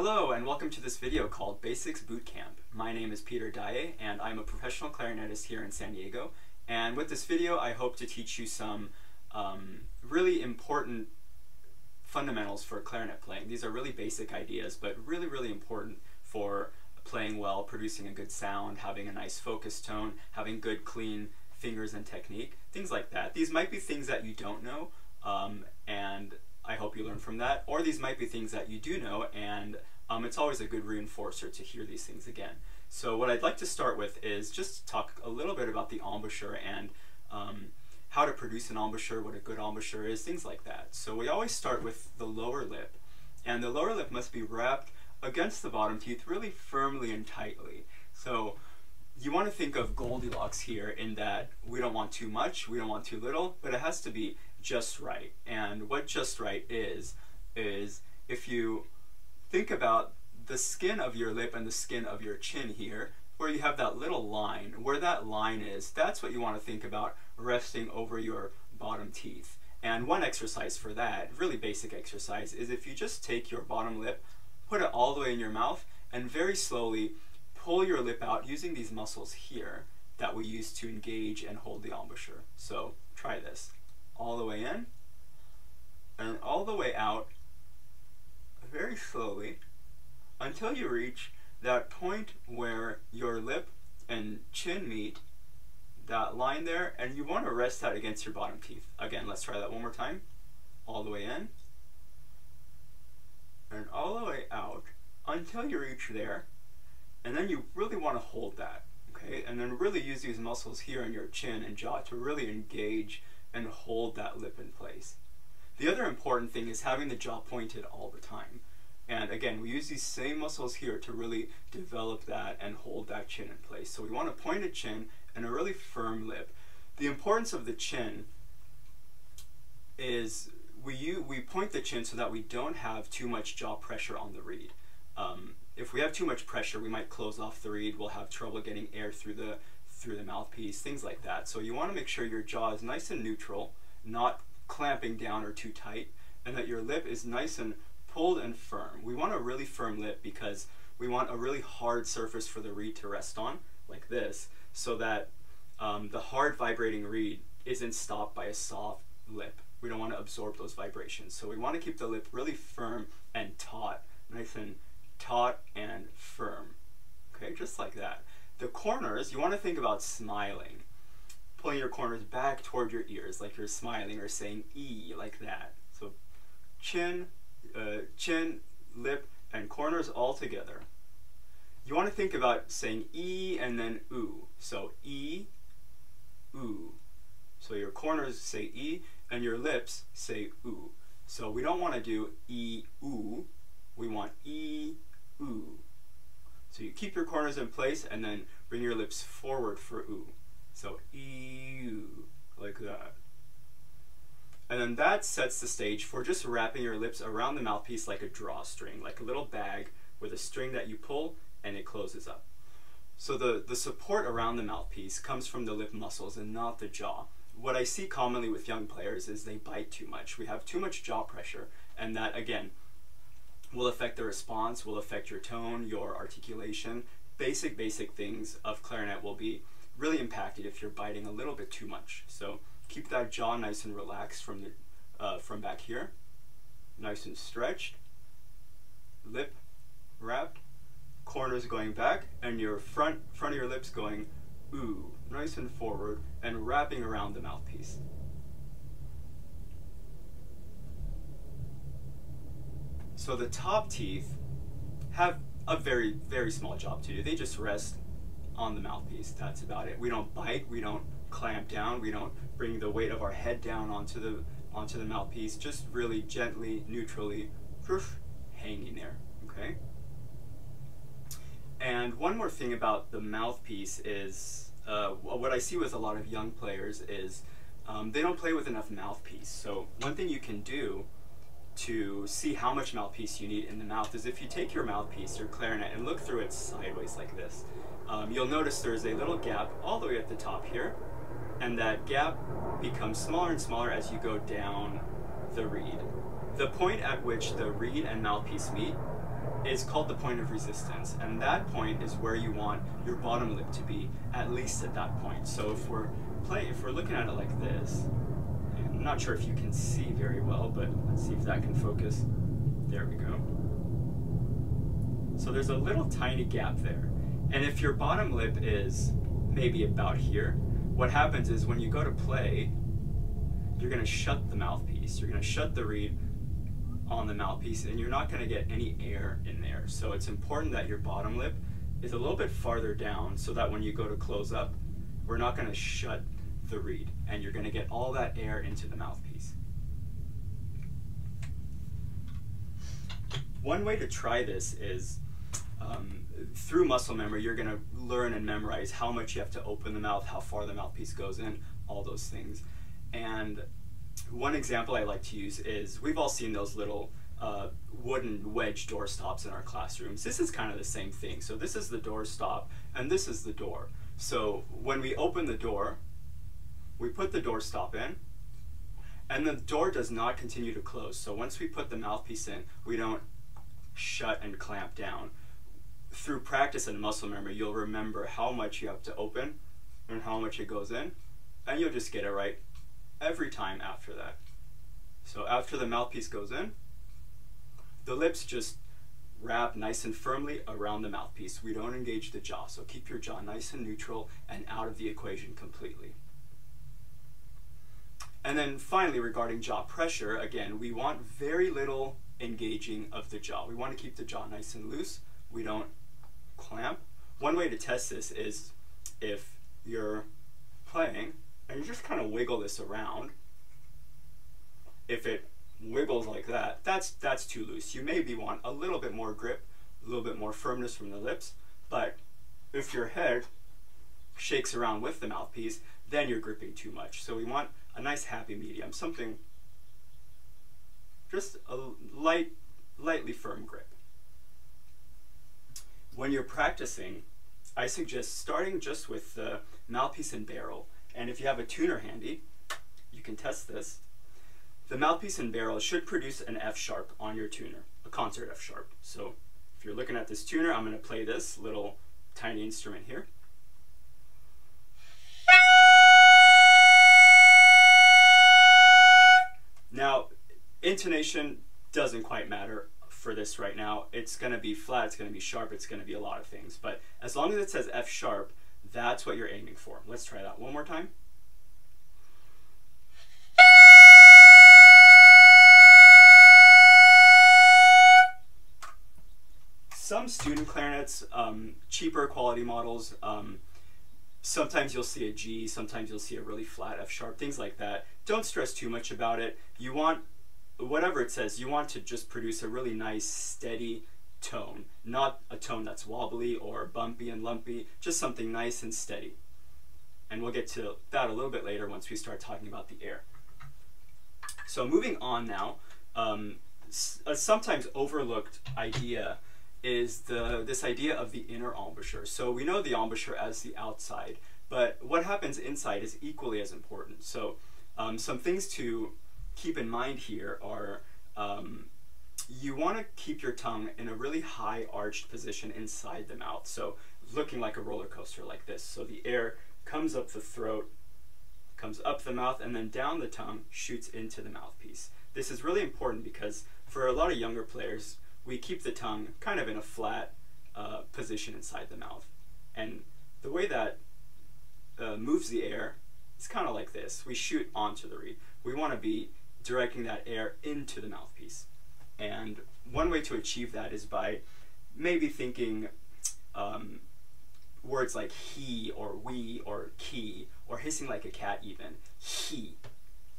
Hello and welcome to this video called Basics Bootcamp. My name is Peter Dayeh and I'm a professional clarinetist here in San Diego. And with this video I hope to teach you some um, really important fundamentals for clarinet playing. These are really basic ideas but really really important for playing well, producing a good sound, having a nice focus tone, having good clean fingers and technique, things like that. These might be things that you don't know um, and I hope you learn from that. Or these might be things that you do know, and um, it's always a good reinforcer to hear these things again. So what I'd like to start with is just talk a little bit about the embouchure and um, how to produce an embouchure, what a good embouchure is, things like that. So we always start with the lower lip, and the lower lip must be wrapped against the bottom teeth really firmly and tightly. So you want to think of Goldilocks here in that we don't want too much, we don't want too little, but it has to be just right. And what just right is, is if you think about the skin of your lip and the skin of your chin here, where you have that little line, where that line is, that's what you want to think about resting over your bottom teeth. And one exercise for that, really basic exercise, is if you just take your bottom lip, put it all the way in your mouth, and very slowly pull your lip out using these muscles here that we use to engage and hold the embouchure. So try this all the way in and all the way out very slowly until you reach that point where your lip and chin meet that line there and you want to rest that against your bottom teeth. Again, let's try that one more time. All the way in and all the way out until you reach there and then you really want to hold that. Okay, and then really use these muscles here in your chin and jaw to really engage and hold that lip in place. The other important thing is having the jaw pointed all the time. And again, we use these same muscles here to really develop that and hold that chin in place. So we want a pointed chin and a really firm lip. The importance of the chin is we, we point the chin so that we don't have too much jaw pressure on the reed. Um, if we have too much pressure, we might close off the reed, we'll have trouble getting air through the through the mouthpiece, things like that. So you want to make sure your jaw is nice and neutral, not clamping down or too tight, and that your lip is nice and pulled and firm. We want a really firm lip because we want a really hard surface for the reed to rest on, like this, so that um, the hard vibrating reed isn't stopped by a soft lip. We don't want to absorb those vibrations. So we want to keep the lip really firm and taut, nice and taut and firm. Okay, just like that. The corners, you want to think about smiling. Pulling your corners back toward your ears like you're smiling or saying E like that. So chin, uh, chin, lip, and corners all together. You want to think about saying E and then oo. So E, oo. So your corners say E and your lips say oo. So we don't want to do E, oo. We want E. So you keep your corners in place and then bring your lips forward for oo. So ew, like that. And then that sets the stage for just wrapping your lips around the mouthpiece like a drawstring, like a little bag with a string that you pull and it closes up. So the, the support around the mouthpiece comes from the lip muscles and not the jaw. What I see commonly with young players is they bite too much. We have too much jaw pressure and that, again, will affect the response, will affect your tone, your articulation. Basic, basic things of clarinet will be really impacted if you're biting a little bit too much. So keep that jaw nice and relaxed from, the, uh, from back here, nice and stretched, lip wrapped, corners going back, and your front, front of your lips going ooh, nice and forward, and wrapping around the mouthpiece. So the top teeth have a very, very small job to do. They just rest on the mouthpiece. That's about it. We don't bite, we don't clamp down, we don't bring the weight of our head down onto the onto the mouthpiece, just really gently, neutrally, hanging there, okay? And one more thing about the mouthpiece is, uh, what I see with a lot of young players is um, they don't play with enough mouthpiece. So one thing you can do to see how much mouthpiece you need in the mouth is if you take your mouthpiece, your clarinet, and look through it sideways like this, um, you'll notice there's a little gap all the way at the top here, and that gap becomes smaller and smaller as you go down the reed. The point at which the reed and mouthpiece meet is called the point of resistance, and that point is where you want your bottom lip to be, at least at that point. So if we're playing, if we're looking at it like this, not sure if you can see very well, but let's see if that can focus. There we go. So there's a little tiny gap there. And if your bottom lip is maybe about here, what happens is when you go to play, you're going to shut the mouthpiece. You're going to shut the reed on the mouthpiece and you're not going to get any air in there. So it's important that your bottom lip is a little bit farther down so that when you go to close up, we're not going to shut the reed and you're going to get all that air into the mouthpiece. One way to try this is um, through muscle memory, you're going to learn and memorize how much you have to open the mouth, how far the mouthpiece goes in, all those things. And one example I like to use is we've all seen those little uh, wooden wedge door stops in our classrooms. This is kind of the same thing. So this is the door stop and this is the door. So when we open the door, we put the door stop in and the door does not continue to close. So once we put the mouthpiece in, we don't shut and clamp down. Through practice and muscle memory, you'll remember how much you have to open and how much it goes in, and you'll just get it right every time after that. So after the mouthpiece goes in, the lips just wrap nice and firmly around the mouthpiece. We don't engage the jaw, so keep your jaw nice and neutral and out of the equation completely. And then finally, regarding jaw pressure, again, we want very little engaging of the jaw. We want to keep the jaw nice and loose. We don't clamp. One way to test this is if you're playing and you just kind of wiggle this around. If it wiggles like that, that's, that's too loose. You maybe want a little bit more grip, a little bit more firmness from the lips, but if your head shakes around with the mouthpiece, then you're gripping too much. So we want a nice happy medium, something just a light, lightly firm grip. When you're practicing, I suggest starting just with the mouthpiece and barrel and if you have a tuner handy, you can test this. The mouthpiece and barrel should produce an F sharp on your tuner, a concert F sharp. So if you're looking at this tuner, I'm going to play this little tiny instrument here. Intonation doesn't quite matter for this right now. It's going to be flat, it's going to be sharp, it's going to be a lot of things. But as long as it says F sharp, that's what you're aiming for. Let's try that one more time. Some student clarinets, um, cheaper quality models, um, sometimes you'll see a G, sometimes you'll see a really flat F sharp, things like that. Don't stress too much about it. You want, whatever it says, you want to just produce a really nice, steady, tone, not a tone that's wobbly or bumpy and lumpy, just something nice and steady. And we'll get to that a little bit later once we start talking about the air. So moving on now, um, a sometimes overlooked idea is the this idea of the inner embouchure. So we know the embouchure as the outside, but what happens inside is equally as important. So um, some things to keep in mind here are um, you want to keep your tongue in a really high arched position inside the mouth. So looking like a roller coaster like this. So the air comes up the throat, comes up the mouth, and then down the tongue, shoots into the mouthpiece. This is really important because for a lot of younger players, we keep the tongue kind of in a flat uh, position inside the mouth. And the way that uh, moves the air is kind of like this. We shoot onto the reed. We want to be directing that air into the mouthpiece. And one way to achieve that is by maybe thinking um, words like he or we or key or hissing like a cat even. He.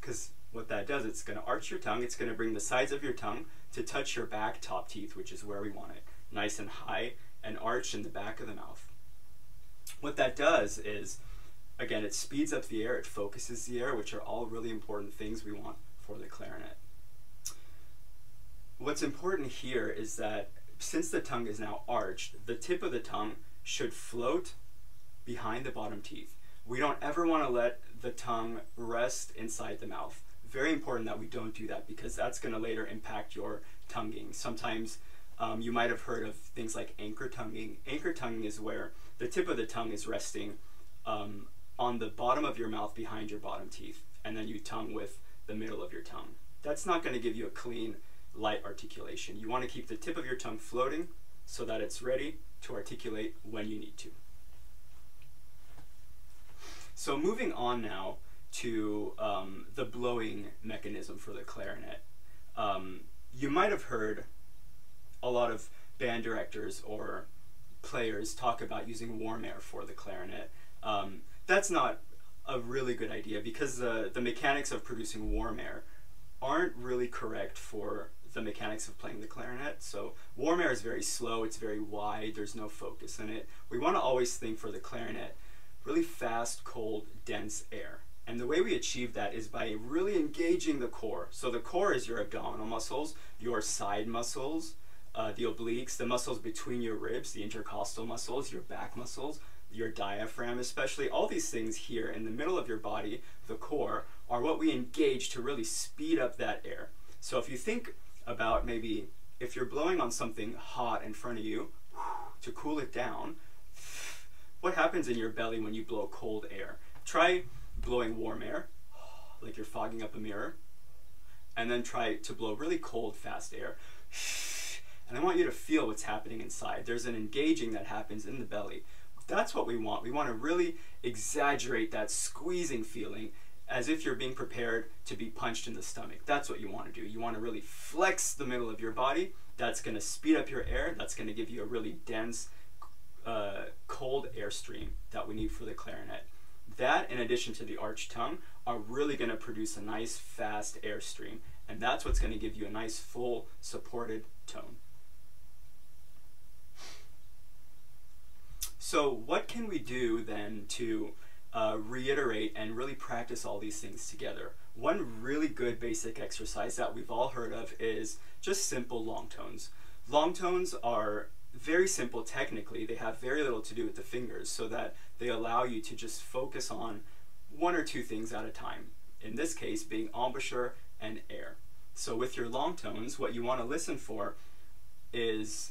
Because what that does, it's going to arch your tongue. It's going to bring the sides of your tongue to touch your back top teeth, which is where we want it. Nice and high and arched in the back of the mouth. What that does is, again, it speeds up the air, it focuses the air, which are all really important things we want for the clarinet. What's important here is that since the tongue is now arched, the tip of the tongue should float behind the bottom teeth. We don't ever want to let the tongue rest inside the mouth. Very important that we don't do that because that's going to later impact your tonguing. Sometimes Um, you might have heard of things like anchor tonguing. Anchor tonguing is where the tip of the tongue is resting um, on the bottom of your mouth behind your bottom teeth, and then you tongue with the middle of your tongue. That's not going to give you a clean, light articulation. You want to keep the tip of your tongue floating so that it's ready to articulate when you need to. So moving on now to um, the blowing mechanism for the clarinet. Um, you might have heard a lot of band directors or players talk about using warm air for the clarinet. Um, that's not a really good idea because the, the mechanics of producing warm air aren't really correct for the mechanics of playing the clarinet. So warm air is very slow, it's very wide, there's no focus in it. We want to always think for the clarinet really fast, cold, dense air. And the way we achieve that is by really engaging the core. So the core is your abdominal muscles, your side muscles, uh, the obliques, the muscles between your ribs, the intercostal muscles, your back muscles, your diaphragm especially. All these things here in the middle of your body, the core, are what we engage to really speed up that air. So if you think about maybe if you're blowing on something hot in front of you to cool it down, what happens in your belly when you blow cold air? Try blowing warm air, like you're fogging up a mirror, and then try to blow really cold, fast air. And I want you to feel what's happening inside. There's an engaging that happens in the belly. That's what we want. We want to really exaggerate that squeezing feeling as if you're being prepared to be punched in the stomach. That's what you want to do. You want to really flex the middle of your body. That's going to speed up your air. That's going to give you a really dense, uh, cold airstream that we need for the clarinet. That, in addition to the arched tongue, are really going to produce a nice, fast airstream. And that's what's going to give you a nice, full, supported tone. So what can we do then to uh, reiterate and really practice all these things together? One really good basic exercise that we've all heard of is just simple long tones. Long tones are very simple technically. They have very little to do with the fingers so that they allow you to just focus on one or two things at a time. In this case being embouchure and air. So with your long tones, what you want to listen for is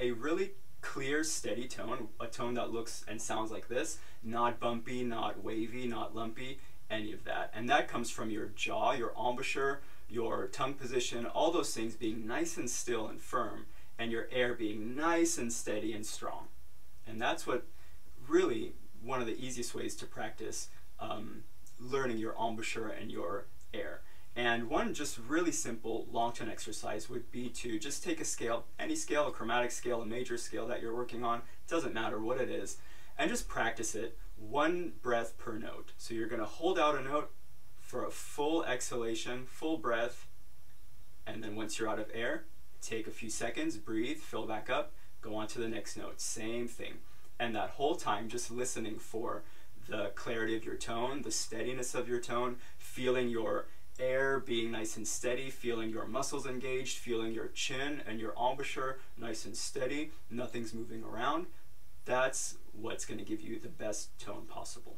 a really clear, steady tone, a tone that looks and sounds like this, not bumpy, not wavy, not lumpy, any of that. And that comes from your jaw, your embouchure, your tongue position, all those things being nice and still and firm and your air being nice and steady and strong. And that's what really one of the easiest ways to practice um, learning your embouchure and your air. And one just really simple long tone exercise would be to just take a scale, any scale, a chromatic scale, a major scale that you're working on, doesn't matter what it is, and just practice it one breath per note. So you're going to hold out a note for a full exhalation, full breath, and then once you're out of air, take a few seconds, breathe, fill back up, go on to the next note. Same thing. And that whole time, just listening for the clarity of your tone, the steadiness of your tone, feeling your air being nice and steady, feeling your muscles engaged, feeling your chin and your embouchure nice and steady, nothing's moving around. That's what's going to give you the best tone possible.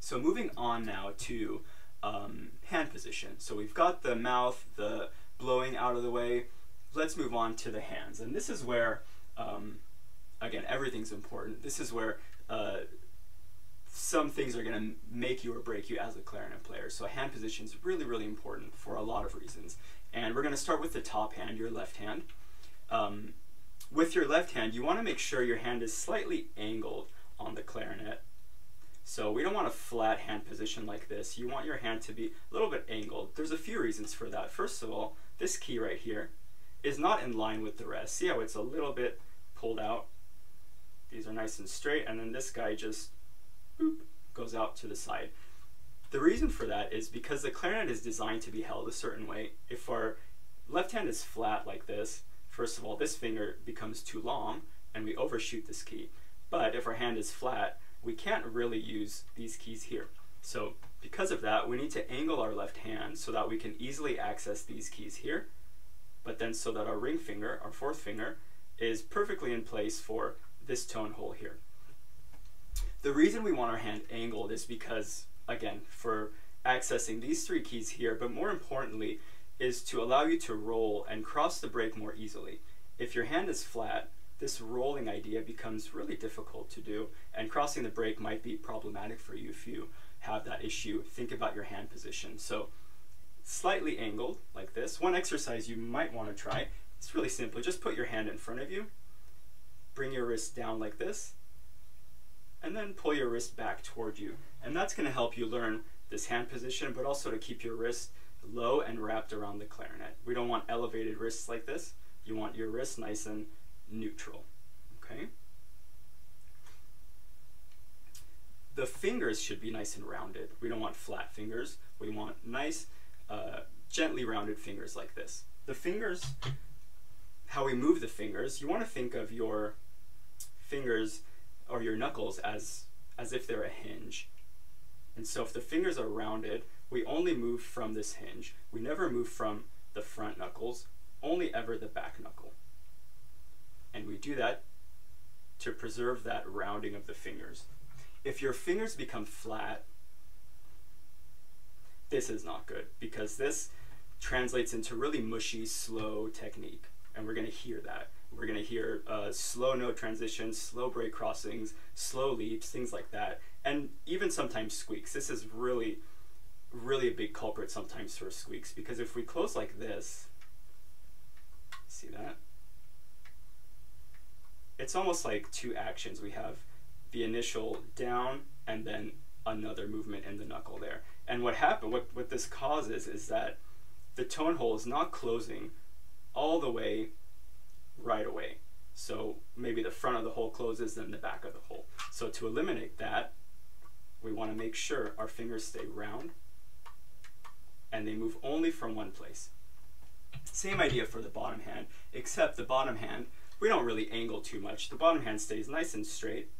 So moving on now to um, hand position. So we've got the mouth, the blowing out of the way. Let's move on to the hands. And this is where, um, again, everything's important. This is where uh, some things are going to make you or break you as a clarinet player. So hand position is really, really important for a lot of reasons. And we're going to start with the top hand, your left hand. Um, with your left hand, you want to make sure your hand is slightly angled on the clarinet. So we don't want a flat hand position like this. You want your hand to be a little bit angled. There's a few reasons for that. First of all, this key right here is not in line with the rest. See how it's a little bit pulled out? These are nice and straight, and then this guy just boop, goes out to the side. The reason for that is because the clarinet is designed to be held a certain way. If our left hand is flat like this, first of all, this finger becomes too long, and we overshoot this key. But if our hand is flat, we can't really use these keys here. So because of that, we need to angle our left hand so that we can easily access these keys here, but then so that our ring finger, our fourth finger, is perfectly in place for this tone hole here. The reason we want our hand angled is because, again, for accessing these three keys here, but more importantly, is to allow you to roll and cross the break more easily. If your hand is flat, this rolling idea becomes really difficult to do, and crossing the break might be problematic for you if you have that issue. Think about your hand position. So, slightly angled like this. One exercise you might want to try, it's really simple. Just put your hand in front of you, bring your wrist down like this, and then pull your wrist back toward you. And that's going to help you learn this hand position, but also to keep your wrist low and wrapped around the clarinet. We don't want elevated wrists like this. You want your wrist nice and neutral, okay? The fingers should be nice and rounded. We don't want flat fingers. We want nice, uh, gently rounded fingers like this. The fingers, how we move the fingers, you want to think of your fingers or your knuckles as, as if they're a hinge. And so if the fingers are rounded, we only move from this hinge. We never move from the front knuckles, only ever the back knuckle. And we do that to preserve that rounding of the fingers. If your fingers become flat, this is not good because this translates into really mushy, slow technique. And we're going to hear that. We're going to hear uh, slow note transitions, slow break crossings, slow leaps, things like that. And even sometimes squeaks. This is really, really a big culprit sometimes for squeaks because if we close like this, see that? It's almost like two actions. We have the initial down and then another movement in the knuckle there. And what happened, what, what this causes is that the tone hole is not closing all the way right away. So maybe the front of the hole closes, then the back of the hole. So to eliminate that, we want to make sure our fingers stay round and they move only from one place. Same idea for the bottom hand, except the bottom hand, we don't really angle too much. The bottom hand stays nice and straight,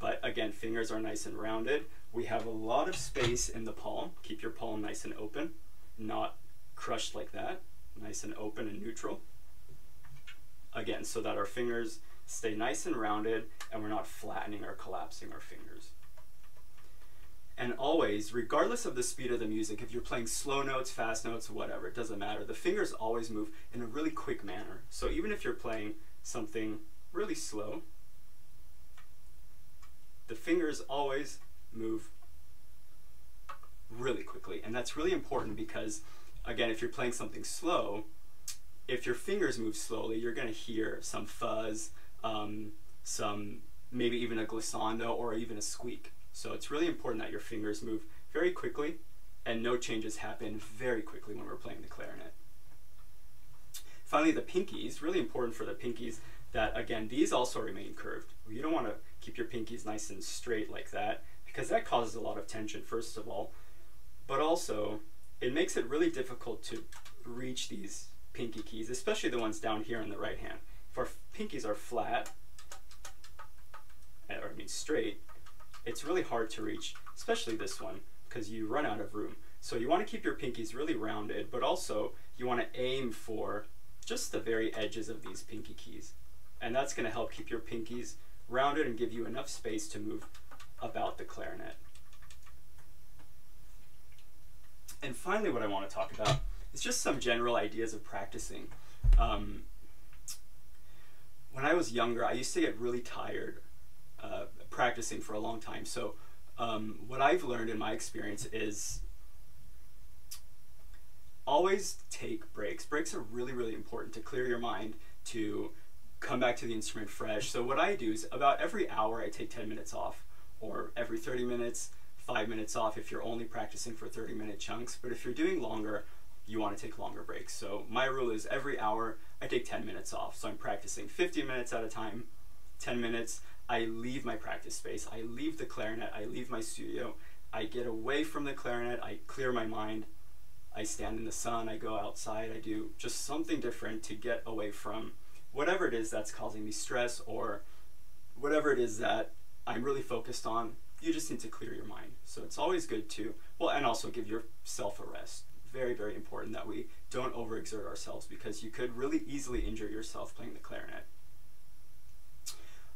but again, fingers are nice and rounded. We have a lot of space in the palm. Keep your palm nice and open, not crushed like that. Nice and open and neutral. Again, so that our fingers stay nice and rounded and we're not flattening or collapsing our fingers. And always, regardless of the speed of the music, if you're playing slow notes, fast notes, whatever, it doesn't matter. The fingers always move in a really quick manner. So even if you're playing something really slow, the fingers always move really quickly. And that's really important because, again, if you're playing something slow, if your fingers move slowly, you're going to hear some fuzz, um, some maybe even a glissando or even a squeak. So it's really important that your fingers move very quickly and no changes happen very quickly when we're playing the clarinet. Finally, the pinkies, really important for the pinkies that, again, these also remain curved. You don't want to keep your pinkies nice and straight like that because that causes a lot of tension, first of all, but also it makes it really difficult to reach these pinky keys, especially the ones down here on the right hand. If our pinkies are flat, eh, or I mean straight, it's really hard to reach, especially this one, because you run out of room. So you want to keep your pinkies really rounded, but also you want to aim for just the very edges of these pinky keys. And that's going to help keep your pinkies rounded and give you enough space to move about the clarinet. And finally, what I want to talk about is just some general ideas of practicing. Um, when I was younger, I used to get really tired uh, practicing for a long time. So, um, what I've learned in my experience is always take breaks. Breaks are really, really important to clear your mind, to come back to the instrument fresh. So what I do is about every hour I take 10 minutes off, or every 30 minutes, five minutes off if you're only practicing for 30 minute chunks. But if you're doing longer, you want to take longer breaks. So my rule is every hour I take 10 minutes off. So I'm practicing 50 minutes at a time, 10 minutes. I leave my practice space. I leave the clarinet. I leave my studio. I get away from the clarinet. I clear my mind. I stand in the sun, I go outside, I do just something different to get away from whatever it is that's causing me stress or whatever it is that I'm really focused on. You just need to clear your mind. So it's always good to, well, and also give yourself a rest. Very, very important that we don't overexert ourselves because you could really easily injure yourself playing the clarinet.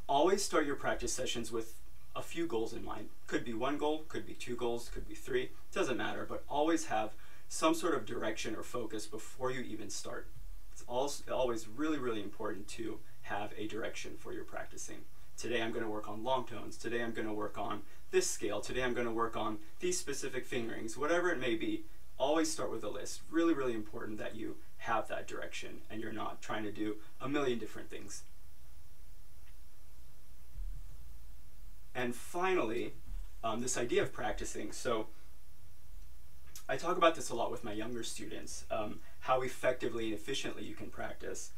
Always start your practice sessions with a few goals in mind. Could be one goal, could be two goals, could be three, doesn't matter, but always have some sort of direction or focus before you even start. It's also always really, really important to have a direction for your practicing. Today I'm going to work on long tones. Today I'm going to work on this scale. Today I'm going to work on these specific fingerings. Whatever it may be, always start with a list. Really, really important that you have that direction and you're not trying to do a million different things. And finally, um, this idea of practicing. So I talk about this a lot with my younger students, um, how effectively and efficiently you can practice.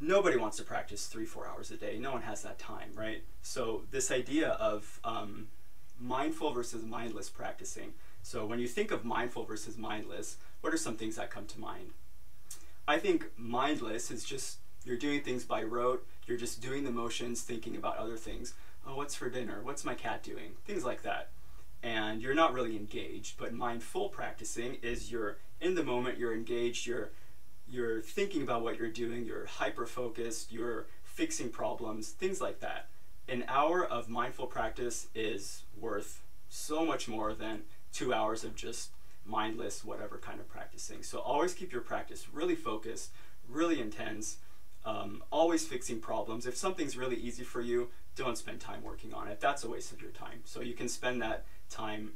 Nobody wants to practice three, four hours a day. No one has that time, right? So this idea of um, mindful versus mindless practicing. So when you think of mindful versus mindless, what are some things that come to mind? I think mindless is just you're doing things by rote, you're just doing the motions, thinking about other things. Oh, what's for dinner? What's my cat doing? Things like that and you're not really engaged. But mindful practicing is you're in the moment, you're engaged, you're you're thinking about what you're doing, you're hyper focused, you're fixing problems, things like that. An hour of mindful practice is worth so much more than two hours of just mindless, whatever kind of practicing. So always keep your practice really focused, really intense, um, always fixing problems. If something's really easy for you, don't spend time working on it. That's a waste of your time. So you can spend that time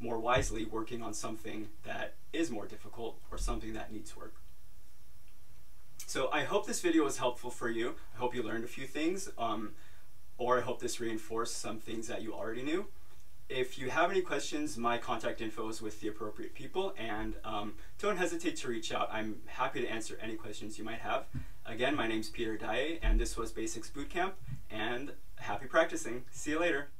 more wisely working on something that is more difficult or something that needs work. So I hope this video was helpful for you. I hope you learned a few things, um, or I hope this reinforced some things that you already knew. If you have any questions, my contact info is with the appropriate people, and um, don't hesitate to reach out. I'm happy to answer any questions you might have. Again, my name's Peter Dayeh, and this was Basics Bootcamp, and happy practicing. See you later.